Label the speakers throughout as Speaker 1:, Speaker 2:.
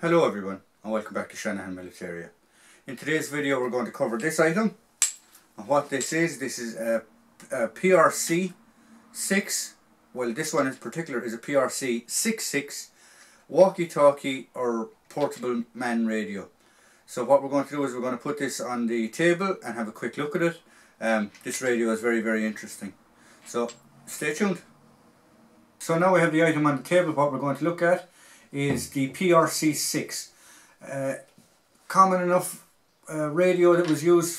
Speaker 1: Hello everyone and welcome back to Shanahan Militaria. In today's video we're going to cover this item and what this is, this is a, a PRC 6, well this one in particular is a PRC 66 walkie-talkie or portable man radio. So what we're going to do is we're going to put this on the table and have a quick look at it. Um, this radio is very very interesting. So stay tuned. So now we have the item on the table what we're going to look at is the PRC6. Uh, common enough uh, radio that was used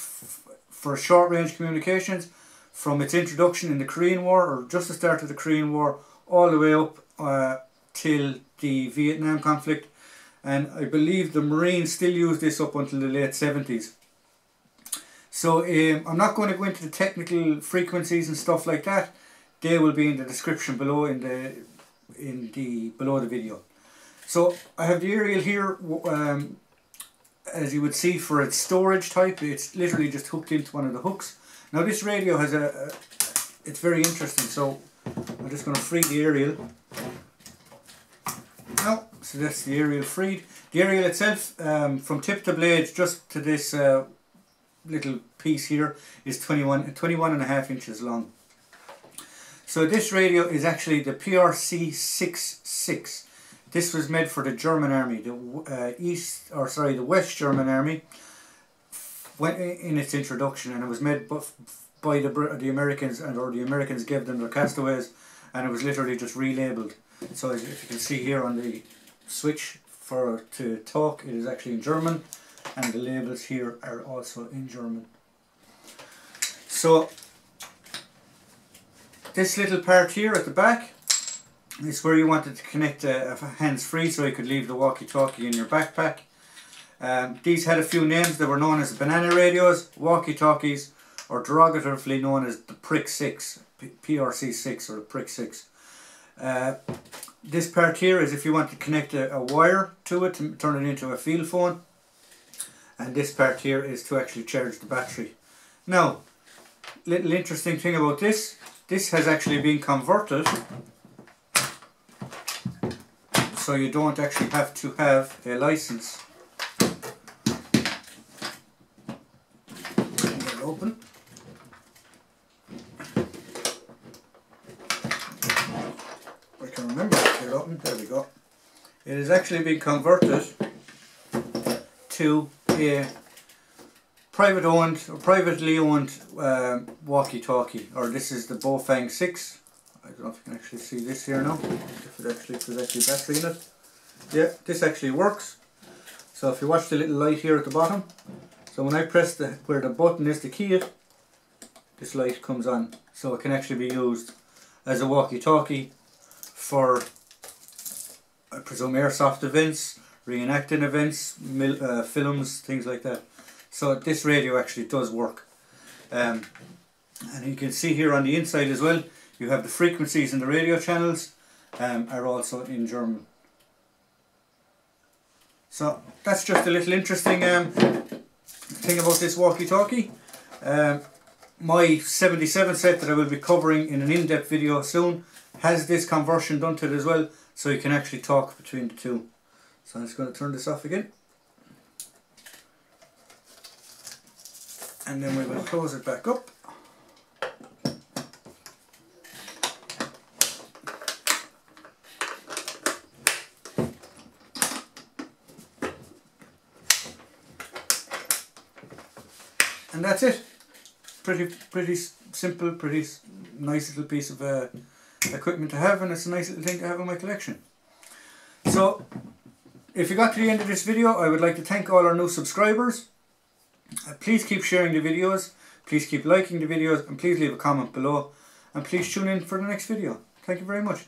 Speaker 1: for short range communications from its introduction in the Korean War or just the start of the Korean War all the way up uh, till the Vietnam conflict and I believe the Marines still use this up until the late 70s. So um, I'm not going to go into the technical frequencies and stuff like that. They will be in the description below in the in the below the video. So I have the aerial here, um, as you would see for its storage type, it's literally just hooked into one of the hooks. Now this radio has a, a it's very interesting, so I'm just going to free the aerial. Now, so that's the aerial freed. The aerial itself, um, from tip to blade, just to this uh, little piece here, is 21, 21 and a half inches long. So this radio is actually the PRC66. This was made for the German army, the uh, East, or sorry, the West German army, when, in its introduction, and it was made by the the Americans, and or the Americans gave them their castaways, and it was literally just relabeled. So as if you can see here on the switch for to talk, it is actually in German, and the labels here are also in German. So this little part here at the back it's where you wanted to connect a, a hands-free so you could leave the walkie-talkie in your backpack. Um, these had a few names. They were known as banana radios, walkie-talkies, or derogatively known as the Prick 6, PRC 6 or the Prick 6. Uh, this part here is if you want to connect a, a wire to it to turn it into a field phone. And this part here is to actually charge the battery. Now, little interesting thing about this, this has actually been converted so you don't actually have to have a license. Open. I can remember it open. There we go. It has actually been converted to a private owned or privately owned um, walkie-talkie or this is the Baofeng 6 I don't know if you can actually see this here now, if it actually, if there's actually battery in it. Yeah, this actually works. So if you watch the little light here at the bottom, so when I press the where the button is to key it, this light comes on. So it can actually be used as a walkie-talkie for, I presume, airsoft events, reenacting events, mil, uh, films, things like that. So this radio actually does work. Um, and you can see here on the inside as well, you have the frequencies in the radio channels um, are also in German. So that's just a little interesting um, thing about this walkie-talkie. Um, my 77 set that I will be covering in an in-depth video soon has this conversion done to it as well so you can actually talk between the two. So I'm just going to turn this off again. And then we will close it back up. And that's it. Pretty, pretty simple, pretty nice little piece of uh, equipment to have, and it's a nice little thing to have in my collection. So, if you got to the end of this video, I would like to thank all our new subscribers. Uh, please keep sharing the videos, please keep liking the videos, and please leave a comment below. And please tune in for the next video. Thank you very much.